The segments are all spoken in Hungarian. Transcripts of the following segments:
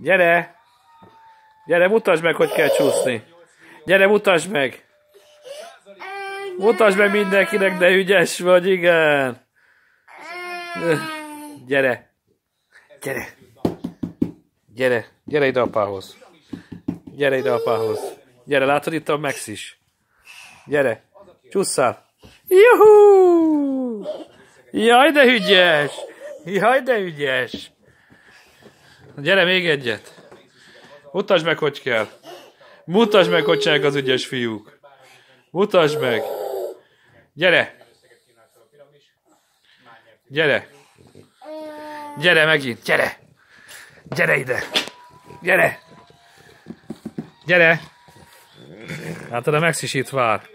Gyere! Gyere, mutasd meg, hogy kell csúszni. Gyere, mutasd meg! Mutasd meg mindenkinek, de ügyes vagy, igen! Gyere! Gyere! Gyere! Gyere ide apához! Gyere ide apához! Gyere, látod itt a Max is! Gyere! Csusszál! Juhú! Jaj, de ügyes! Jaj, de ügyes! Gyere, még egyet! Mutasd meg, hogy kell! Mutasd meg, hogy csinálják az ügyes fiúk! Mutasd meg! Gyere! Gyere! Gyere megint, gyere! Gyere ide! Gyere! Gyere! Látod, a Max is itt vár.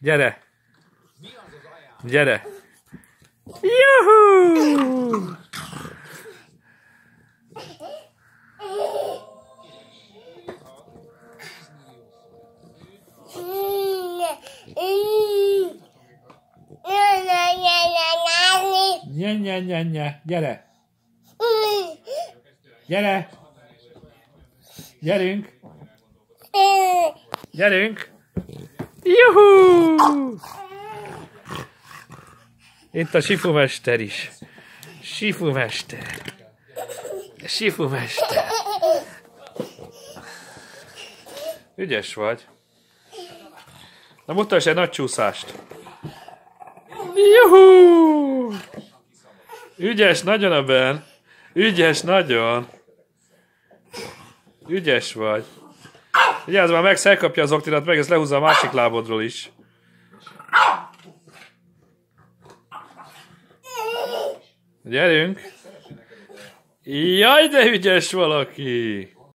Gyere! Gyere! Juhu! Nye, nye, nye, nye. Gyere! Gyere! Gyerünk! Gyerünk! Juhu! Itt a sifumester is. Sifumester. Sifumester. Ügyes vagy. Na mutass egy nagy csúszást. Juhu! Ügyes nagyon a Ben. Ügyes nagyon. Ügyes vagy. Vigyázz már meg, elkapja az oktirat, meg ezt lehúzza a másik lábodról is. Gyerünk! Jaj, de ügyes valaki!